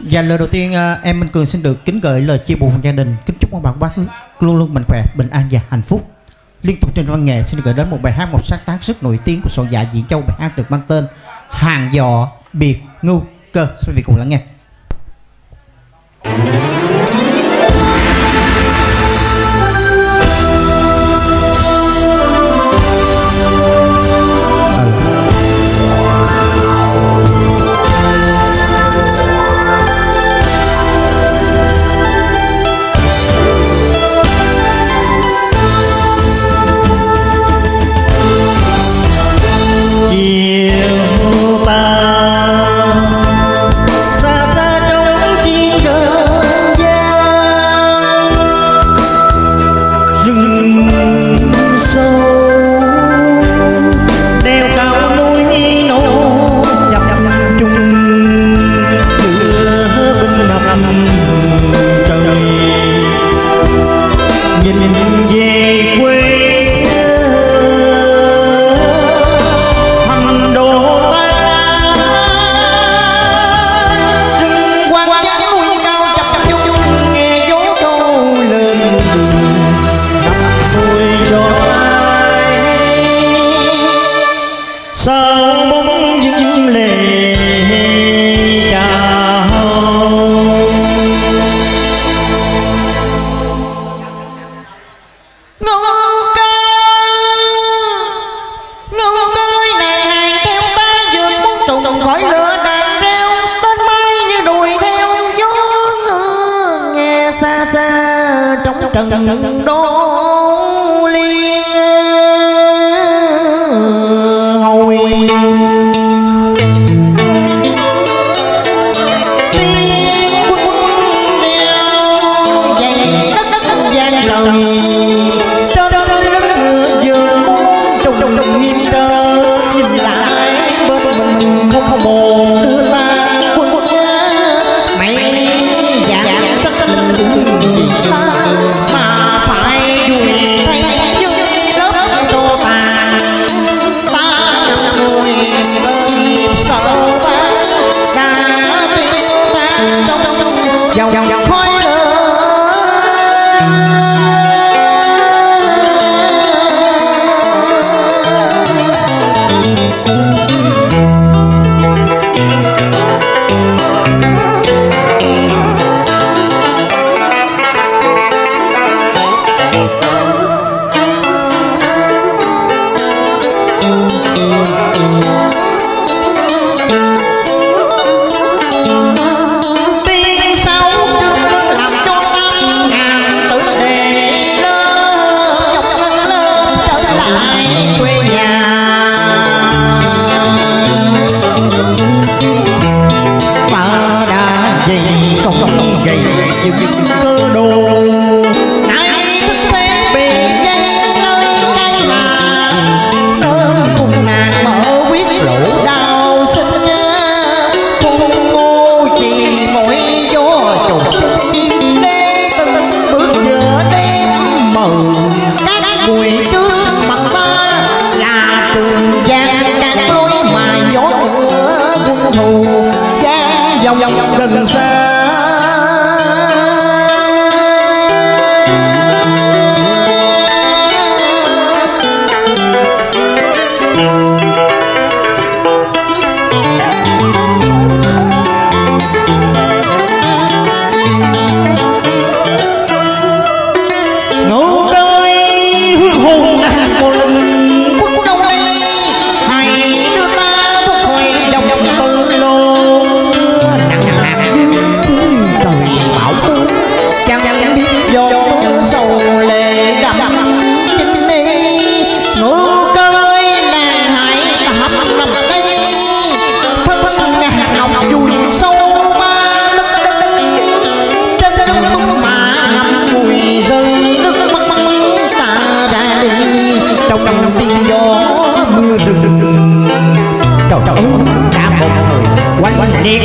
Và lời đầu tiên à, em Minh Cường xin được kính gửi lời chia buồn gia đình. Kính chúc ông bà bác luôn luôn mạnh khỏe, bình an và hạnh phúc. Liên tục trên văn nghệ xin được gửi đến một bài hát một sáng tác rất nổi tiếng của soạn dạ giả Diễn Châu. Bài hát được mang tên Hàng dọ biệt ngưu cơ. Xin quý vị cùng lắng nghe. Khỏi lửa đàn reo Tên mai như đùi theo gió Nghe xa xa trong trần đô liên hồi Tiếng quân đeo dày đất đất gian trời cho cho cho đất ngựa vừa muốn Chao. Gì công công gì những cơ đồ. Yang. Trong tiếng gió mưa rừng. Trời trời ơi cả một người. Quanh liệt